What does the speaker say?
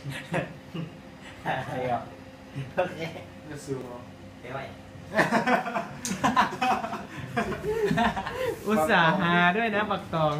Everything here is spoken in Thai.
เดียวโอเคจะสู้เดี๋ยวไปอุตส่าห์หาด้วยนะปักตอง